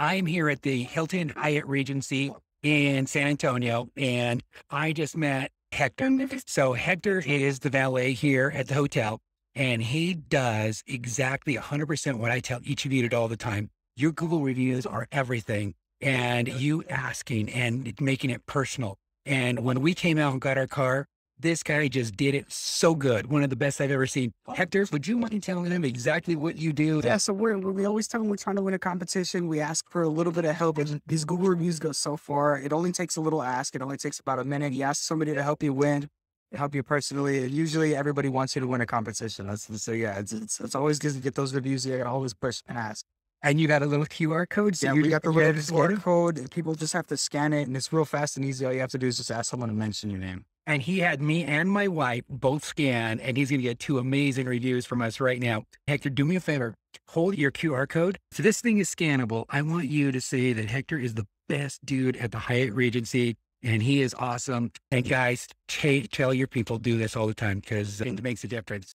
I'm here at the Hilton Hyatt Regency in San Antonio, and I just met Hector. So Hector is the valet here at the hotel, and he does exactly 100% what I tell each of you to do all the time. Your Google reviews are everything, and you asking and making it personal. And when we came out and got our car, this guy just did it so good. One of the best I've ever seen. Hector, would you mind telling them exactly what you do? Yeah, so we're, we always tell them we're trying to win a competition. We ask for a little bit of help. And these Google reviews go so far. It only takes a little ask. It only takes about a minute. You ask somebody to help you win, help you personally. Usually everybody wants you to win a competition. That's, so yeah, it's, it's, it's always good to get those reviews. You always push and ask. And you got a little QR code. So yeah, we got the little QR code. People just have to scan it and it's real fast and easy. All you have to do is just ask someone to mention your name and he had me and my wife both scan, and he's going to get two amazing reviews from us right now. Hector, do me a favor, hold your QR code. So this thing is scannable. I want you to say that Hector is the best dude at the Hyatt Regency, and he is awesome. And guys, tell your people do this all the time because it makes a difference.